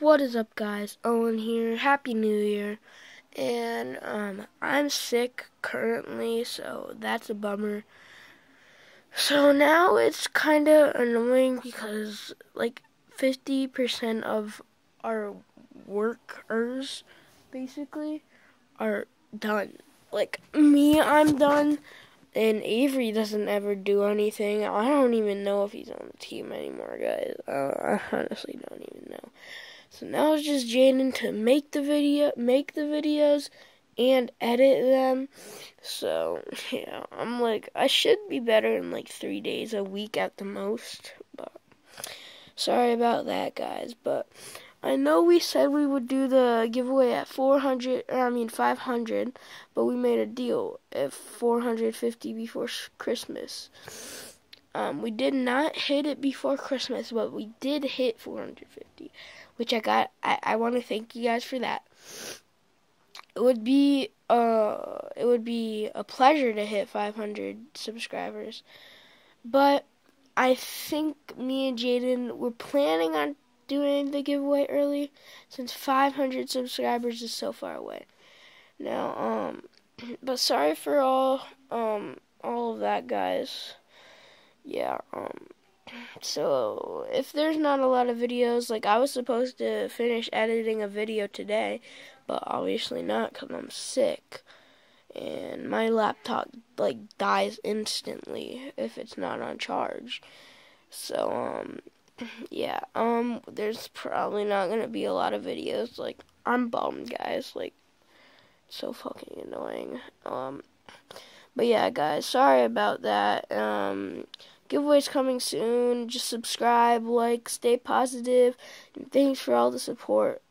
What is up, guys? Owen here. Happy New Year. And um, I'm sick currently, so that's a bummer. So now it's kind of annoying because like 50% of our workers basically are done. Like me, I'm done, and Avery doesn't ever do anything. I don't even know if he's on the team anymore, guys. Uh, I honestly don't even know. So now it's just Jaden to make the video, make the videos, and edit them. So yeah, I'm like I should be better in like three days a week at the most. But sorry about that, guys. But I know we said we would do the giveaway at 400, or I mean 500, but we made a deal at 450 before Christmas. Um, we did not hit it before Christmas, but we did hit 450 which I got. I, I want to thank you guys for that. It would be uh it would be a pleasure to hit 500 subscribers, but I think me and Jaden were planning on doing the giveaway early since 500 subscribers is so far away. Now, um, but sorry for all um all of that, guys. Yeah, um so if there's not a lot of videos, like I was supposed to finish editing a video today, but obviously not because I'm sick. And my laptop like dies instantly if it's not on charge. So um yeah, um there's probably not gonna be a lot of videos. Like I'm bummed guys, like so fucking annoying. Um but yeah guys, sorry about that. Um Giveaways coming soon. Just subscribe, like, stay positive, and thanks for all the support.